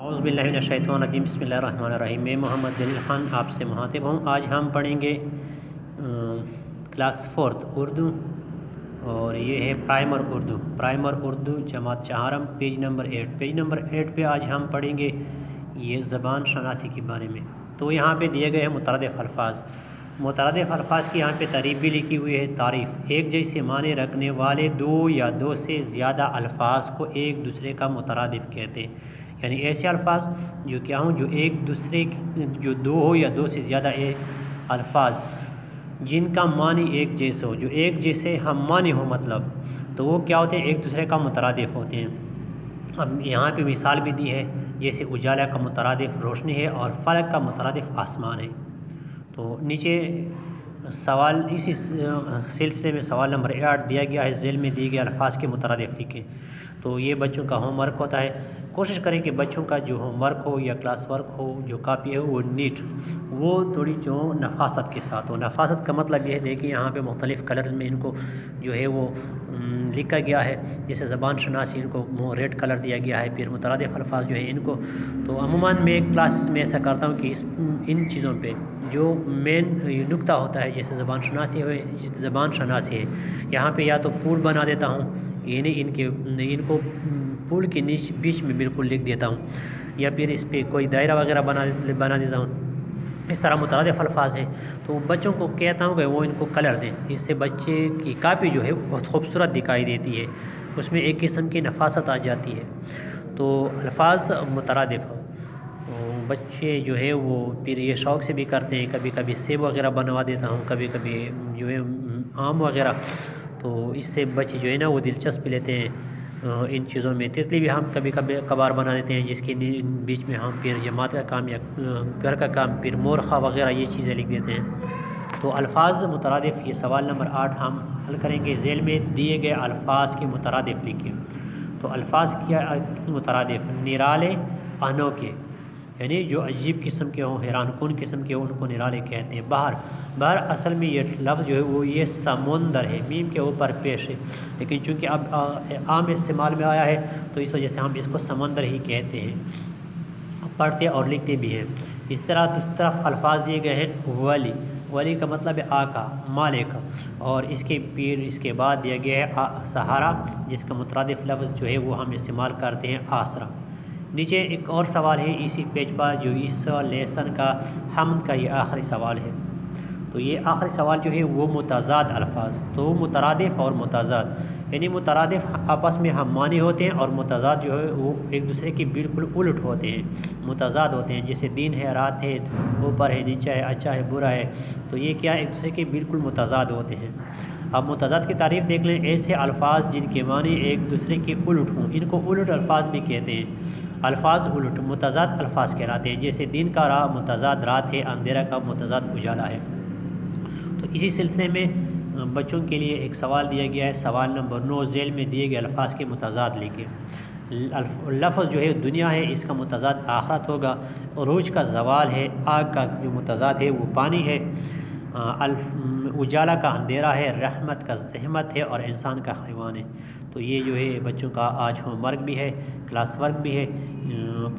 अज़बिल्लिनशैतरजीम बसमीम मैं मोहम्मद जलील ख़ान आपसे मुहातिब हूँ। आज हम पढ़ेंगे क्लास फोर्थ, उर्दू। और ये है प्राइमर उर्दू। प्राइमर उर्दू, जमात चाहरम, page number eight. Page number eight पे आज हम पढ़ेंगे ये ज़बान शनासी के बारे में। तो यहाँ पे दिए गए हैं मुतरद अल्फाज। मुतरद अल्फाज की यहाँ पे तारीफ़ भी लिखी हुई है, तारीफ़। एक जैसे माने रखने वाले दो या दो से ज़्यादा अल्फाज को एक दूसरे का मुतरदफ़ कहते हैं। यानी ऐसे अल्फाज जो क्या हों, जो एक दूसरे जो दो हो या दो से ज़्यादा अल्फाज, जिनका मानी एक जैसे हो। जो एक जैसे हम मानी हो मतलब तो वो क्या होते हैं? एक दूसरे का मुतरदफ़ होते हैं। अब यहाँ पे मिसाल भी दी है, जैसे उजाला का मुतरदफ़ रोशनी है और फ़लक का मुतरदफ़ आसमान है। तो नीचे सवाल, इसी सिलसिले में सवाल नंबर आठ दिया गया है, जेल में दिए गए अल्फाज के मुतरद लिखें तो ये बच्चों का होमवर्क होता है। कोशिश करें कि बच्चों का जो होमवर्क हो या क्लास वर्क हो, जो कापी है वो नीट, वो थोड़ी जो नफासत के साथ हो। नफासत का मतलब ये है, देखिए यहाँ पे मुख्तलिफ़ कलर में इनको जो है वो लिखा गया है। जैसे ज़बान शनासी, इनको रेड कलर दिया गया है, फिर मुतरद अल्फाज जो है इनको। तो अमूमा मैं क्लास में ऐसा करता हूँ कि इस, इन चीज़ों पर जो मेन नुकता होता है, जैसे ज़बान शनासी हो ज़बान शनासी है यहाँ पर या तो पूल बना देता हूँ, यानी इनके, इनको पुल के नीच, बीच में बिल्कुल लिख देता हूँ, या फिर इस पर कोई दायरा वगैरह बना बना देता हूँ। इस तरह मुतरद अल्फाज हैं। तो बच्चों को कहता हूँ कि वो इनको कलर दें। इससे बच्चे की कापी जो है, बहुत खूबसूरत दिखाई देती है। उसमें एक किस्म की नफासत आ जाती है। तो अल्फाज मुतरदफ़ तो बच्चे जो है वो फिर ये शौक़ से भी करते हैं कभी कभी सेब वगैरह बनवा देता हूँ कभी कभी जो है आम वगैरह। तो इससे बच्चे जो है ना वो दिलचस्पी लेते हैं। इन चीज़ों में तितली भी हम कभी कभी कबार बना देते हैं, जिसके बीच में हम फिर जमात का काम या घर का काम, फिर मोरखा वगैरह ये चीज़ें लिख देते हैं। तो अल्फाज मुतरदफ़, ये सवाल नंबर आठ हम हल करेंगे। जेल में दिए गए अल्फाज के मुतरदफ़ लिखे। तो अल्फाज क्या मुतरदफ़? निराले अनोखे। यानी जो अजीब किस्म के हों हैरान कन किस्म के हों, उनको निराले कहते हैं। बाहर बाहर असल में ये लफ्ज़ जो है, वो ये समुंदर है, मीम के ऊपर पेश है। लेकिन चूँकि अब आम इस्तेमाल में आया है तो इस वजह से हम इसको समंदर ही कहते हैं। पढ़ते और लिखते भी हैं। इस तरह, इस तरफ़ अल्फाज दिए गए हैं, वली। वली का मतलब है आका, मालिक। और इसके पीर, इसके बाद दिया गया है सहारा, जिसका मुतरद लफ्ज़ जो है, वो हम इस्तेमाल करते हैं, आसरा। नीचे एक और सवाल है, इसी पेज पर जो इस लेसन का हम का ये आखिरी सवाल है। तो ये आखिरी सवाल जो है, वो मुतज़ाद अल्फाज तो मुतरदफ़ और मुतज़ाद। यानी मुतरदफ़ आपस में हम मानी होते हैं और मुतज़ाद जो है, वो एक दूसरे के बिल्कुल उलट होते हैं। मुतज़ाद होते हैं, जैसे दिन है, रात है, ऊपर है, नीचा है अच्छा है, बुरा है तो ये क्या एक दूसरे के बिल्कुल मुतज़ाद होते हैं। अब मुतज़ाद की तारीफ़ देख लें, ऐसे अल्फाज जिनके मानी एक दूसरे के उलट हों, इनको उलट अल्फाज भी कहते हैं। अल्फाज उलट, मुतज़ाद अल्फाज कहलाते हैं। जैसे, दिन का राह, मुतज़ाद रात है, अंधेरा का मुतज़ाद उजाला है। तो इसी सिलसिले में बच्चों के लिए एक सवाल दिया गया है। सवाल नंबर नौ, जेल में दिए गए अल्फाज के मुतज़ाद लिखे। लफ्ज़ जो है दुनिया है, इसका मुतज़ाद आखरत होगा। रोज का जवाल है, आग का जो मुतज़ाद है, वो पानी है। उजाला का अंधेरा है, रहमत का जहमत है और इंसान का हैवान है। तो ये जो है बच्चों का आज होमवर्क भी है क्लास वर्क भी है।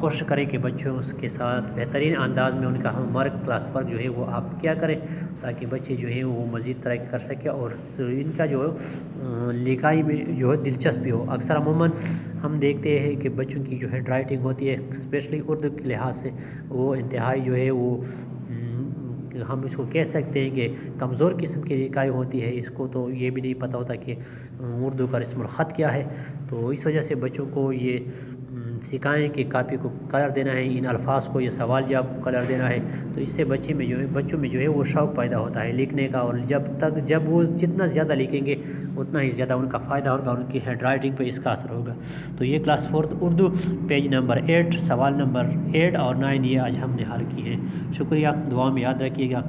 कोशिश करें कि बच्चों के साथ बेहतरीन अंदाज में उनका होमवर्क क्लास वर्क जो है वो आप क्या करें, ताकि बच्चे जो है वो मज़ीद तरक्की कर सकें और इनका जो लिखाई में जो है दिलचस्पी हो। अक्सर अमूमन हम देखते हैं कि बच्चों की जो हैंड राइटिंग होती है स्पेशली उर्दू के लिहाज से, वो इंतहाई जो है वो हम इसको कह सकते हैं कि कमज़ोर किस्म की इकाई होती है, इसको तो ये भी नहीं पता होता कि उर्दू का रस्म ख़त क्या है। तो इस वजह से बच्चों को ये सिखाएँ कि कापी को कलर देना है, इन अल्फाज को, ये सवाल जवाब कलर देना है। तो इससे बच्चे में जो है, बच्चों में जो है, वो शौक़ पैदा होता है लिखने का और जब तक, जब वो जितना ज़्यादा लिखेंगे, उतना ही ज़्यादा उनका फ़ायदा होगा, उनकी हैंड राइटिंग पर इसका असर होगा। तो ये class fourth Urdu, page number eight, सवाल नंबर एट और नाइन ये आज हमने हल की है। शुक्रिया, दुआ में याद रखिएगा।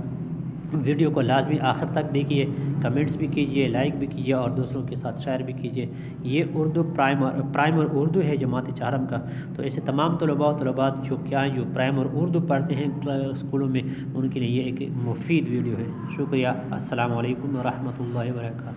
वीडियो को लाजमी आखिर तक देखिए, कमेंट्स भी कीजिए, लाइक भी कीजिए और दूसरों के साथ शेयर भी कीजिए। ये उर्दू प्राइमर प्राइमर उर्दू है जमात चारम का। तो ऐसे तमाम तलबा तलबात जो क्या जो प्राइमर उर्दू पढ़ते हैं स्कूलों में, उनके लिए एक मुफीद वीडियो है। शुक्रिया। असल वरहमल वर्का